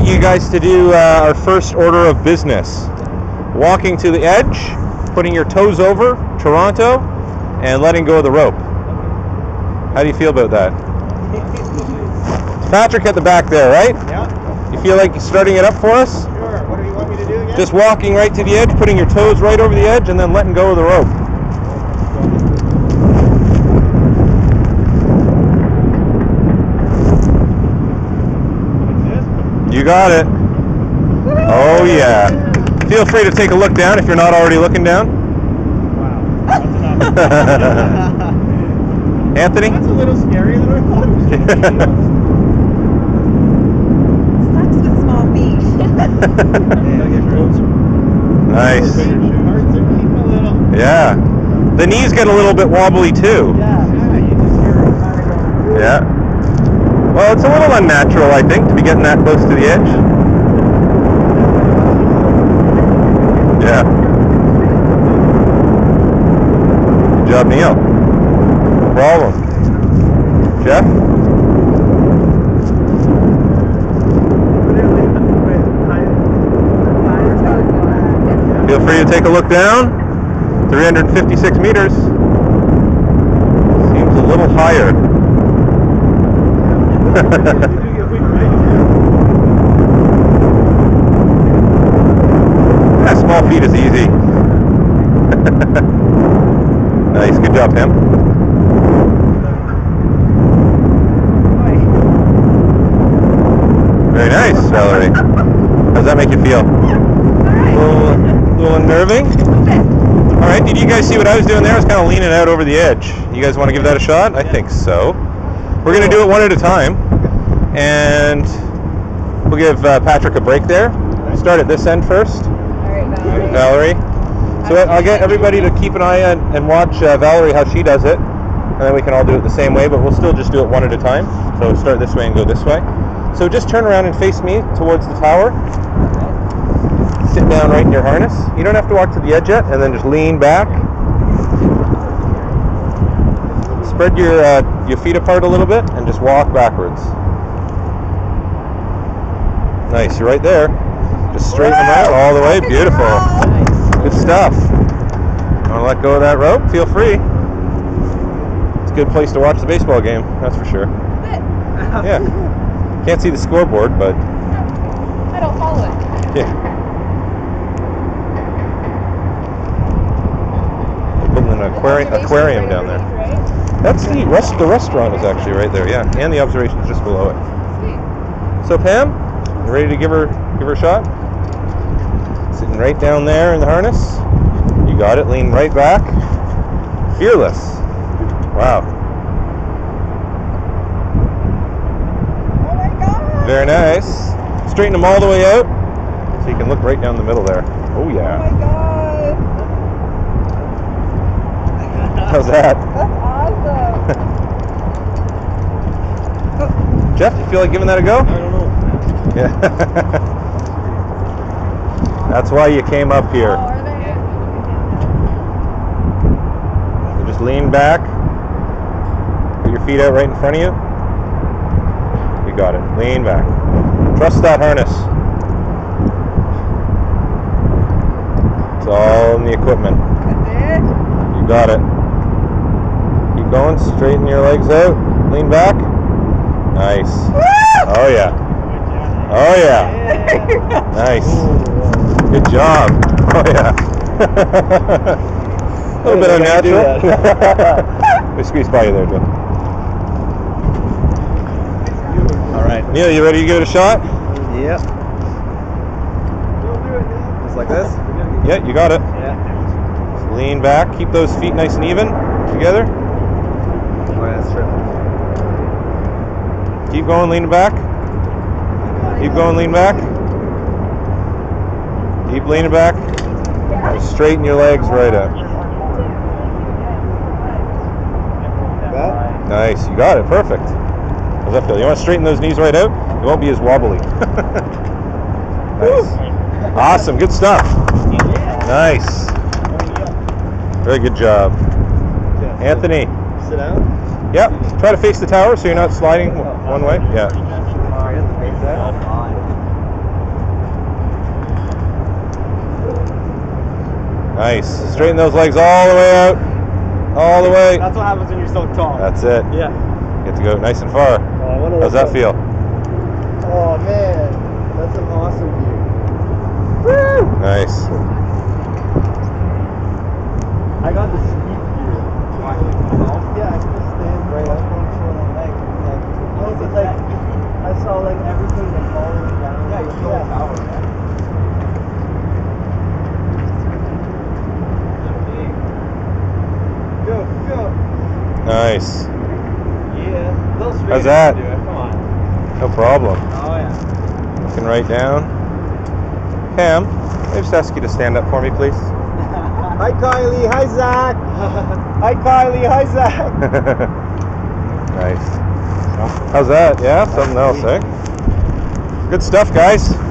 get you guys to do uh, our first order of business. Walking to the edge, putting your toes over Toronto, and letting go of the rope. How do you feel about that? It's Patrick at the back there, right? Yeah. You feel like starting it up for us? Sure. What do you want me to do again? Just walking right to the edge, putting your toes right over the edge, and then letting go of the rope. You got it. Oh yeah. Feel free to take a look down if you're not already looking down. Wow. That's. Anthony? That's a little scarier than I thought it was going to be. Small feet. Gotta get closer. nice. Hard to keep a little. Yeah. The knees get a little bit wobbly too. Yeah, you just hear it kind of go. Yeah. Well, it's a little unnatural, I think, to be getting that close to the edge. Yeah. Good job, Neil. No problem. Jeff? Feel free to take a look down. 356 meters. Seems a little higher. Yeah, small feet is easy. nice, good job, Tim. Very nice, Valerie. How does that make you feel? A little, a little unnerving? All right, did you guys see what I was doing there? I was kind of leaning out over the edge. You guys want to give that a shot? I think so. We're going to do it one at a time. And we'll give uh, Patrick a break there. Start at this end first. Alright, Valerie. Valerie. So I'll get everybody to keep an eye on and watch uh, Valerie how she does it, and then we can all do it the same way, but we'll still just do it one at a time. So start this way and go this way. So just turn around and face me towards the tower. Sit down right in your harness. You don't have to walk to the edge yet, and then just lean back. Spread your uh, your feet apart a little bit, and just walk backwards. Nice, you're right there. Just straighten them out all the way. Beautiful. Good stuff. Want to let go of that rope? Feel free. It's a good place to watch the baseball game, that's for sure. Yeah. Can't see the scoreboard, but I don't follow it. yeah. They're building an aquarium, aquarium down there. That's the rest. The restaurant is actually right there. Yeah, and the observation is just below it. So Pam, you ready to give her give her a shot? Sitting right down there in the harness. You got it. Lean right back. Fearless. Wow. Oh my god. Very nice. Straighten them all the way out, so you can look right down the middle there. Oh yeah. Oh my god. How's that? That's awesome. Jeff, you feel like giving that a go? I don't know. Yeah. That's why you came up Oh, here. So just lean back. Put your feet out right in front of you. You got it. Lean back. Trust that harness. It's all in the equipment. You got it. Keep going. Straighten your legs out. Lean back. Nice. Oh yeah. Oh yeah. Nice. Good job. Oh yeah. a little bit I gotta unnatural. we squeeze by you there, Joe. All right. Neil, you ready to give it a shot? Yep. Just like this? Yeah, you got it. Yeah. Just lean back. Keep those feet nice and even together. Oh, yeah, that's true. Keep going, lean back. Keep going, lean back. Keep leaning back. Just straighten your legs right up. That? Nice, you got it. Perfect. How's that feel? You want to straighten those knees right out? It won't be as wobbly. nice. Awesome. Good stuff. Nice. Very good job. Anthony. Sit down. Yep. Try to face the tower so you're not sliding one way. Yeah. Nice. Straighten those legs all the way out. All the way. That's what happens when you're so tall. That's it. Yeah. Get to go nice and far. Oh, How's that feel? Oh man, that's an awesome view. Woo! Nice. I got the steep view. Saw like everything like falling down. Yeah, you feel the power. Go, go. Nice. Yeah. Little How's that? Come on. No problem. Oh yeah. Looking right down. Pam, may I just ask you to stand up for me, please? Hi Kylie. Hi Zach. Hi Kylie. Hi Zach. nice. How's that? Yeah, something else, eh? Good stuff, guys.